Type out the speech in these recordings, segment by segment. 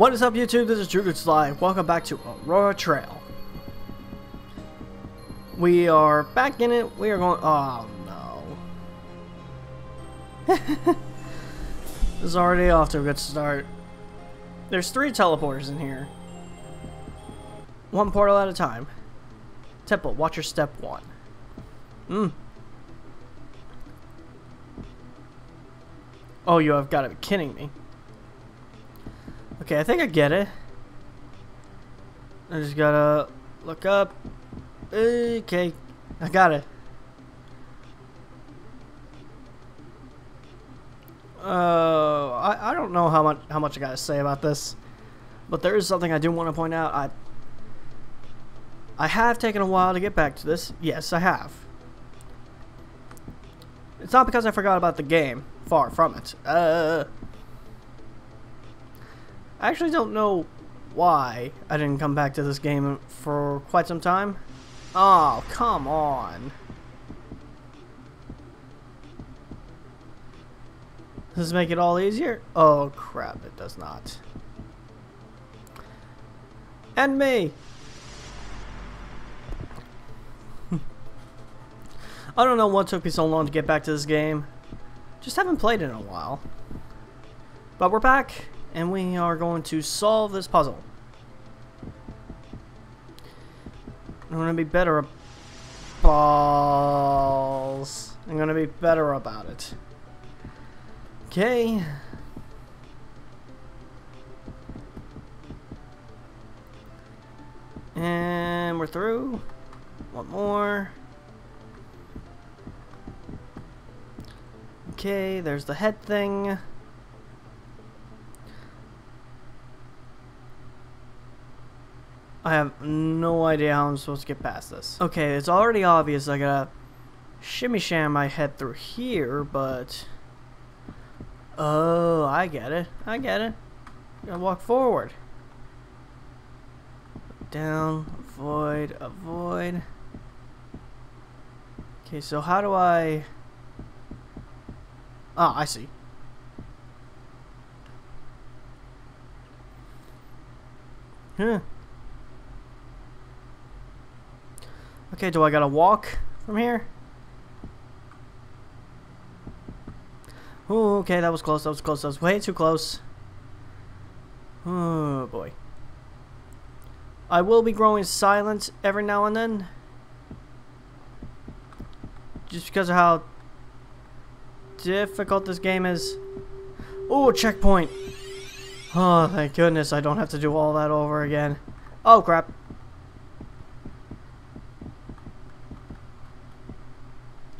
What is up YouTube? This is Drew Sly. Welcome back to Aurora Trail. We are back in it. We are going... Oh no. this is already off to a good start. There's three teleporters in here. One portal at a time. Temple, watch your step one. Hmm. Oh, you have got to be kidding me. Okay, I think I get it. I just gotta look up. Okay, I got it. Uh, I, I don't know how much how much I gotta say about this, but there is something I do want to point out. I I have taken a while to get back to this. Yes, I have. It's not because I forgot about the game. Far from it. Uh. I actually don't know why I didn't come back to this game for quite some time. Oh, come on. Does this make it all easier? Oh crap, it does not. And me! I don't know what took me so long to get back to this game. Just haven't played in a while. But we're back, and we are going to solve this puzzle. I'm going to be better balls. I'm going to be better about it. Okay. And we're through. One more. Okay, there's the head thing. I have no idea how I'm supposed to get past this. Okay, it's already obvious I gotta shimmy sham my head through here, but... Oh, I get it. I get it. Gotta walk forward. Down, avoid, avoid. Okay, so how do I... Ah, I see. Huh. Okay, do I gotta walk from here? Oh, okay, that was close, that was close, that was way too close. Oh, boy. I will be growing silent every now and then. Just because of how difficult this game is. Oh, checkpoint! Oh, thank goodness I don't have to do all that over again. Oh, crap.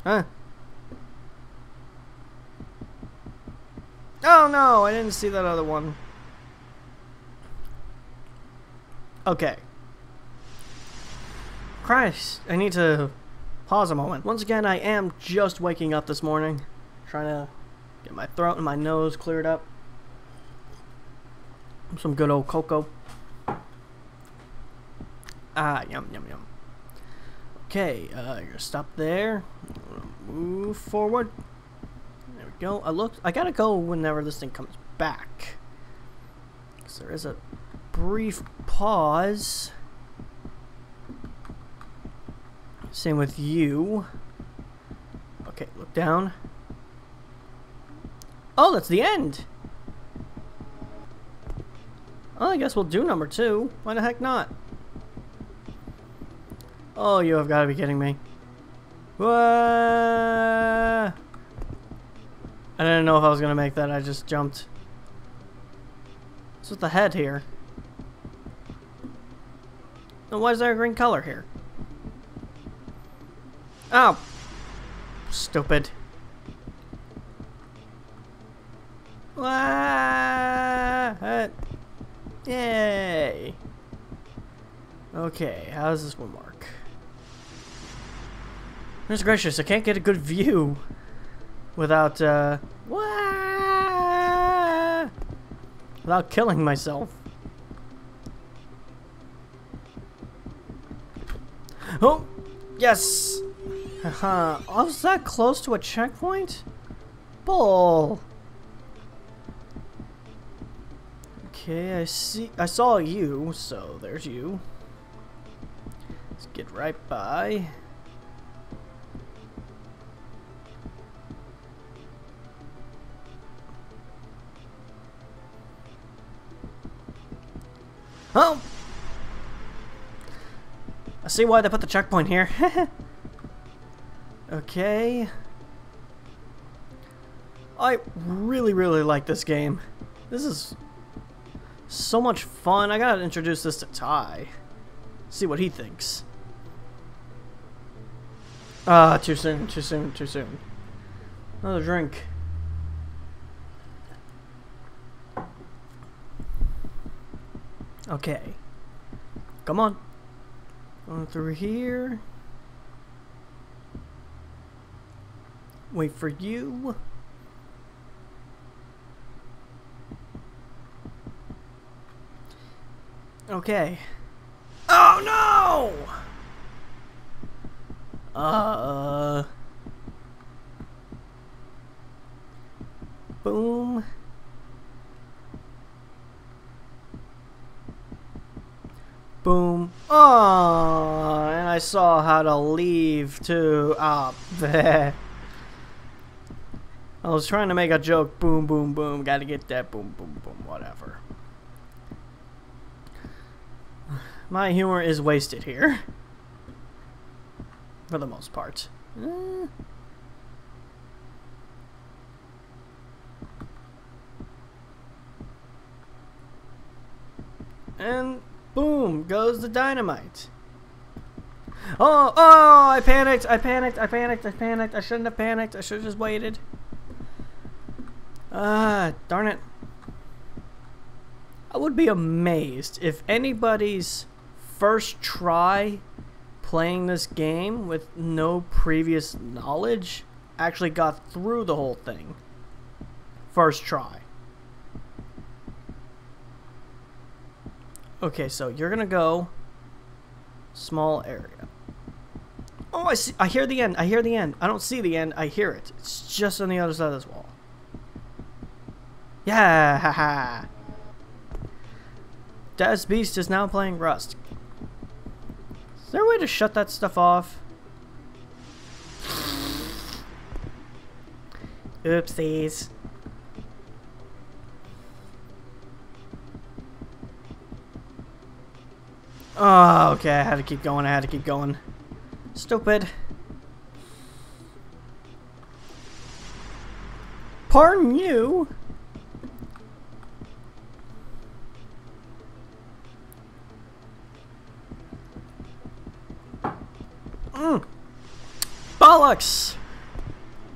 Huh? Oh no, I didn't see that other one. Okay. Christ, I need to pause a moment. Once again, I am just waking up this morning. Trying to get my throat and my nose cleared up. Some good old cocoa. Ah, yum, yum, yum. Okay, uh, you're gonna stop there. Move forward. There we go. I look. I gotta go whenever this thing comes back. Cause there is a brief pause. Same with you. Okay, look down. Oh, that's the end! Well, I guess we'll do number two. Why the heck not? Oh, you have got to be kidding me. I didn't know if I was going to make that. I just jumped. What's with the head here? Why is there a green color here? Oh! Stupid. Yay! Okay, how does this one work? Goodness gracious, I can't get a good view without, uh, without killing myself. Oh, yes! Haha, I was that close to a checkpoint? Bull! Okay, I see. I saw you, so there's you. Let's get right by. See why they put the checkpoint here. okay. I really, really like this game. This is so much fun. I gotta introduce this to Ty. See what he thinks. Ah, too soon, too soon, too soon. Another drink. Okay. Come on. Going through here. Wait for you. Okay. Oh no! Uh. Boom. Boom. Oh, and I saw how to leave too. Up there. I was trying to make a joke. Boom, boom, boom. Gotta get that. Boom, boom, boom. Whatever. My humor is wasted here. For the most part. Eh. And boom goes the dynamite. Oh, oh, I panicked, I panicked, I panicked, I panicked. I shouldn't have panicked. I should have just waited. Ah, darn it. I would be amazed if anybody's first try playing this game with no previous knowledge actually got through the whole thing. First try. Okay, so you're gonna go small area. Oh, I see. I hear the end. I hear the end. I don't see the end. I hear it. It's just on the other side of this wall. Yeah, haha. Daz Beast is now playing Rust. Is there a way to shut that stuff off? Oopsies. Oh, okay, I had to keep going, I had to keep going. Stupid. Pardon you? Mm. Bollocks!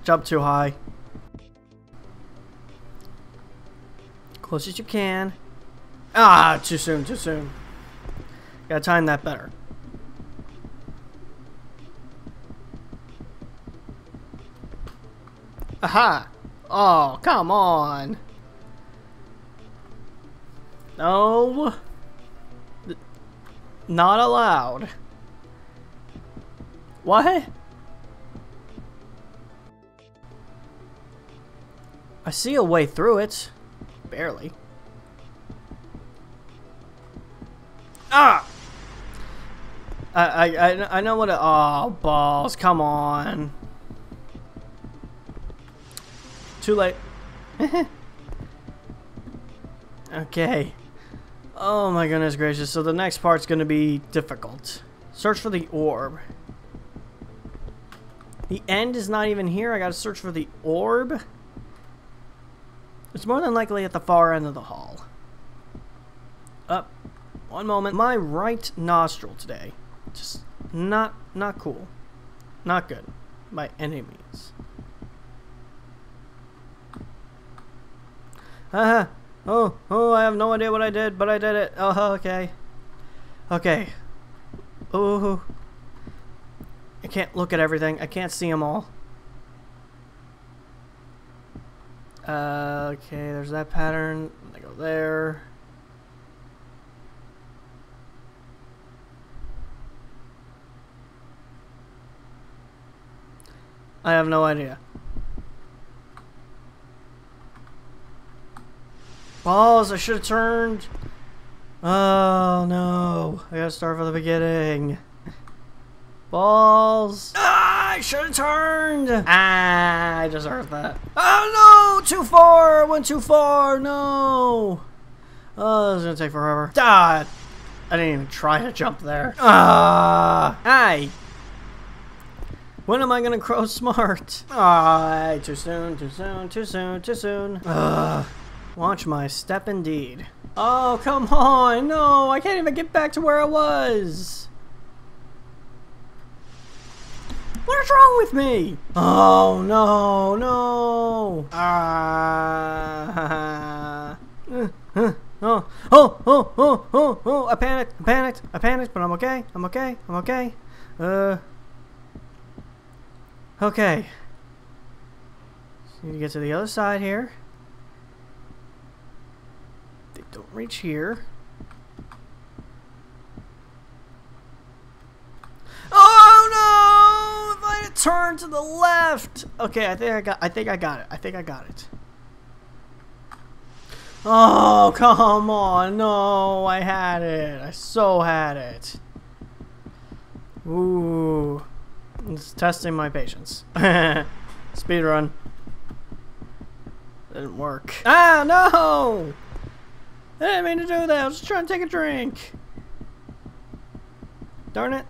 Jump too high. Close as you can. Ah, too soon, too soon. Gotta time that better. Aha! Oh, come on! No! Not allowed. What? I see a way through it. Barely. Ah! I, I, I know what it... Oh, balls. Come on. Too late. okay. Oh my goodness gracious. So the next part's to be difficult. Search for the orb. The end is not even here. I gotta search for the orb. It's more than likely at the far end of the hall. Up. One moment. My right nostril today. Just not, not cool. Not good. By any means. Haha. oh, oh, I have no idea what I did, but I did it. Oh, okay. Okay. Oh. I can't look at everything. I can't see them all. Uh, okay, there's that pattern. I go there. I have no idea. Balls, I should have turned. Oh no. I gotta start from the beginning. Balls. Ah, I should have turned. Ah, I deserve that. Oh no, too far. Went too far. No. Oh, this is gonna take forever. God. I didn't even try to jump there. Ah. Hi. When am I gonna grow smart? Ah, too soon, too soon, too soon, too soon. Ugh. Watch my step indeed. Oh, come on. No, I can't even get back to where I was. What is wrong with me? Oh, no, no. Ah. Uh, uh, oh, oh, oh, oh, oh, oh, I panicked, I panicked, I panicked, but I'm okay, I'm okay, I'm okay. Uh. Okay. Need to get to the other side here. They don't reach here. Oh no! If I had turned to the left. Okay, I think I got. I think I got it. I think I got it. Oh come on! No, I had it. I so had it. Ooh. It's testing my patience. Speed run. Didn't work. Ah, no! I didn't mean to do that. I was just trying to take a drink. Darn it.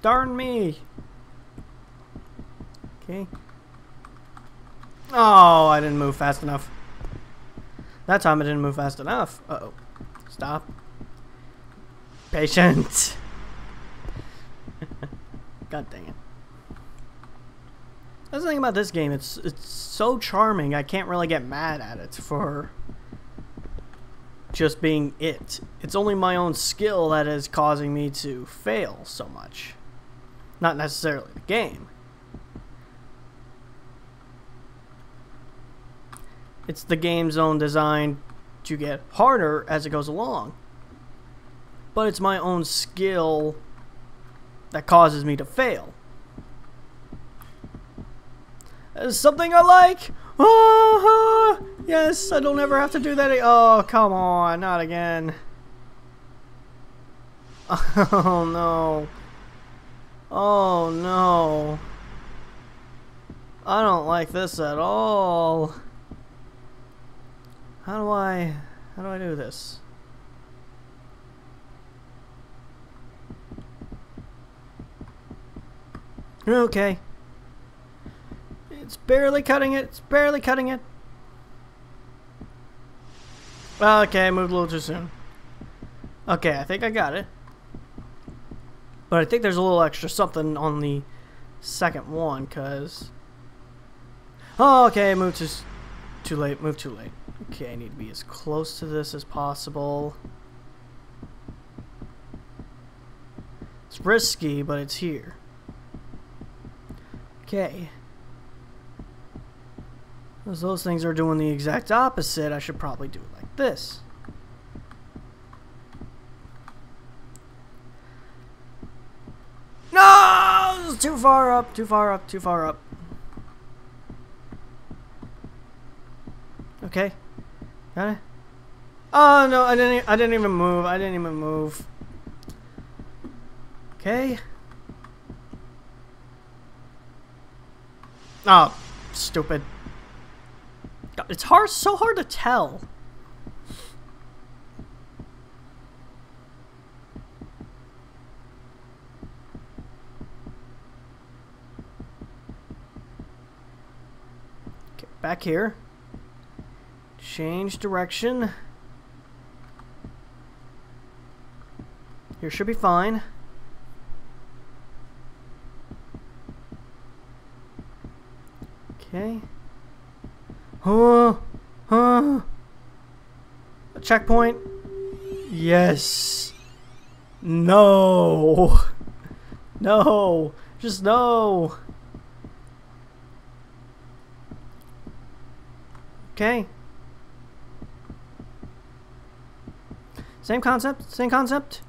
Darn me. Okay. Oh, I didn't move fast enough. That time I didn't move fast enough. Uh-oh. Stop. Patient. God dang it. That's the thing about this game. It's it's so charming. I can't really get mad at it for just being it. It's only my own skill that is causing me to fail so much. Not necessarily the game. It's the game's own design to get harder as it goes along. But it's my own skill that causes me to fail. Is something I like? Oh, yes, I don't ever have to do that. Oh, come on, not again. Oh, no. Oh, no. I don't like this at all. How do I... How do I do this? Okay. It's barely cutting it. It's barely cutting it. Oh, okay, I moved a little too soon. Okay, I think I got it. But I think there's a little extra something on the second one, because... Oh, okay, moved too, too late. Moved too late. Okay, I need to be as close to this as possible. It's risky, but it's here. Okay. As those things are doing the exact opposite, I should probably do it like this. No! Too far up, too far up, too far up. Okay. Got it? Oh no, I didn't I didn't even move. I didn't even move. Okay. Oh, stupid. It's hard, so hard to tell. Get back here. Change direction. Here should be fine. Okay. Huh? Huh? A checkpoint? Yes. No. No. Just no. Okay. Same concept, same concept.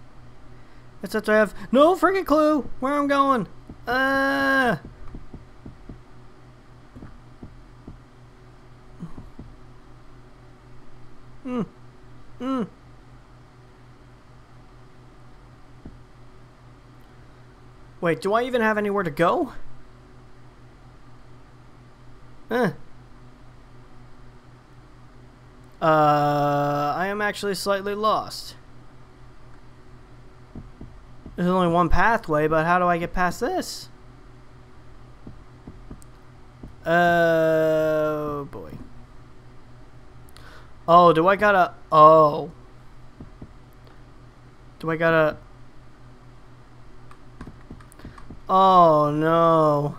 Except I have no freaking clue where I'm going. Uh Mm. Mm. Wait, do I even have anywhere to go? Eh. Uh, I am actually slightly lost. There's only one pathway, but how do I get past this? Oh, boy. Oh, do I gotta... Oh. Do I gotta... Oh, no.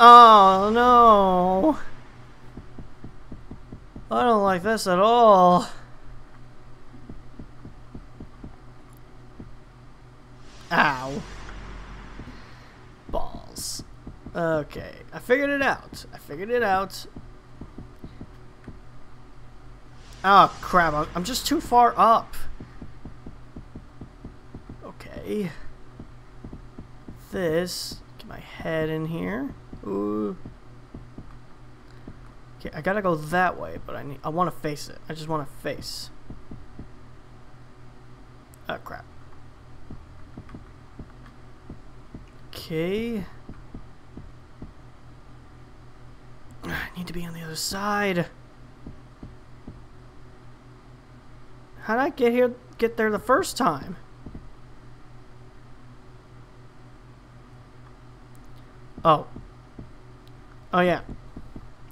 Oh, no. I don't like this at all. Ow. Balls. Okay, I figured it out. I figured it out. Oh, crap. I'm, just too far up. Okay. This. Get my head in here. Ooh. Okay, I gotta go that way, but I need. I want to face it. I just want to face. Oh, crap. Okay. I need to be on the other side. How did I get here? Get there the first time? Oh. Oh yeah.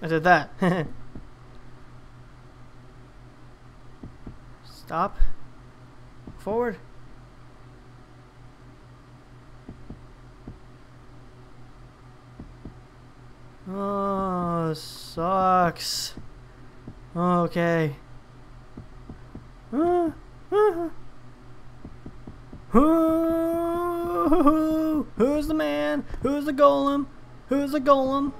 I did that. Stop. Forward. Oh, sucks. Okay. Who's the man? Who's the golem? Who's the golem?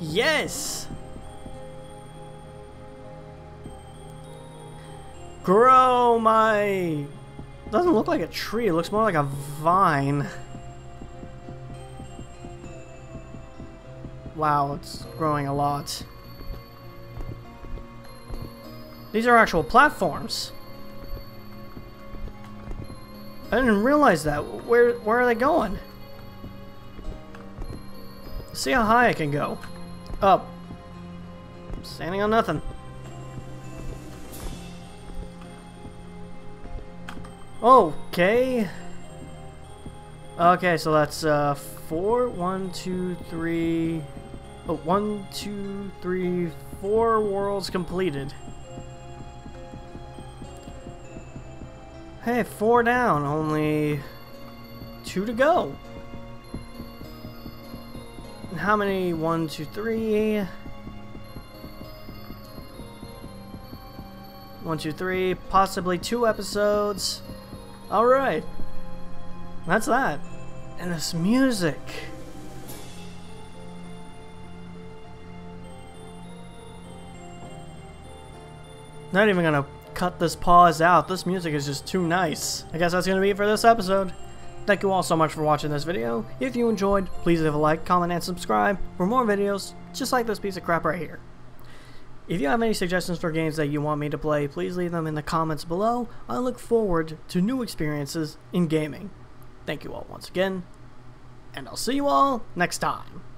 Yes! Grow my... Doesn't look like a tree, it looks more like a vine. Wow, it's growing a lot. These are actual platforms. I didn't realize that. Where where are they going? See how high I can go. Up. Standing on nothing. Okay. Okay, so that's uh four, one, two, three, oh, one, two, three, four worlds completed. Hey, four down, only two to go. How many? One, two, three. One, two, three, possibly two episodes. Alright. That's that. And this music. Not even gonna cut this pause out. This music is just too nice. I guess that's going to be it for this episode. Thank you all so much for watching this video. If you enjoyed, please leave a like, comment, and subscribe for more videos just like this piece of crap right here. If you have any suggestions for games that you want me to play, please leave them in the comments below. I look forward to new experiences in gaming. Thank you all once again, and I'll see you all next time.